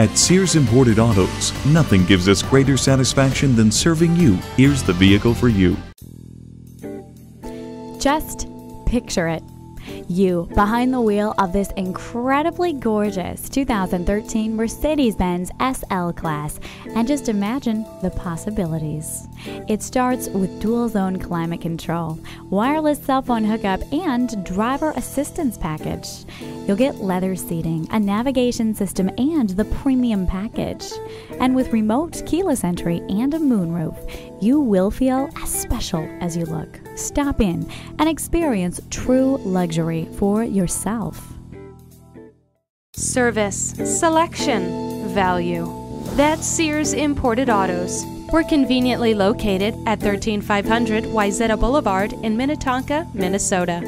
At Sears Imported Autos, nothing gives us greater satisfaction than serving you. Here's the vehicle for you. Just picture it. You behind the wheel of this incredibly gorgeous 2013 Mercedes Benz SL Class, and just imagine the possibilities. It starts with dual zone climate control, wireless cell phone hookup, and driver assistance package. You'll get leather seating, a navigation system, and the premium package. And with remote keyless entry and a moonroof, you will feel as special as you look. Stop in and experience true luxury for yourself. Service, selection, value. That's Sears Imported Autos. We're conveniently located at 13500 Wayzata Boulevard in Minnetonka, Minnesota.